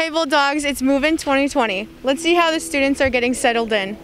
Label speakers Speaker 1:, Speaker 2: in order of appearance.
Speaker 1: Hey Bulldogs, it's Move In 2020. Let's see how the students are getting settled in.